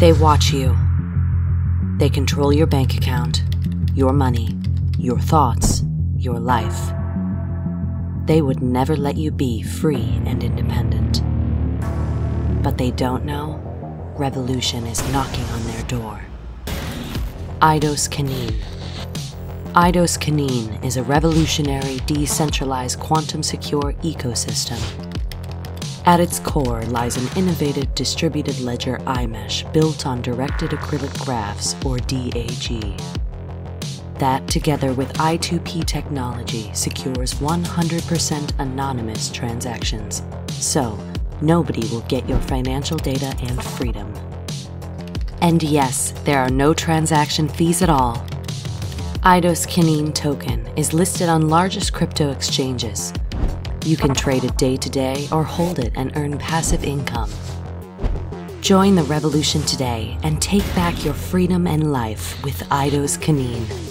They watch you. They control your bank account, your money, your thoughts, your life. They would never let you be free and independent. But they don't know revolution is knocking on their door. Aidos Kuneen. Aidos Kuneen is a revolutionary, decentralized, quantum secure ecosystem. At its core lies an innovative distributed ledger iMesh built on directed acyclic graphs, or DAG. That, together with I2P technology, secures 100% anonymous transactions. So, nobody will get your financial data and freedom. And yes, there are no transaction fees at all. Aidos Kuneen token is listed on largest crypto exchanges. You can trade it day to day or hold it and earn passive income. Join the revolution today and take back your freedom and life with Aidos Kuneen.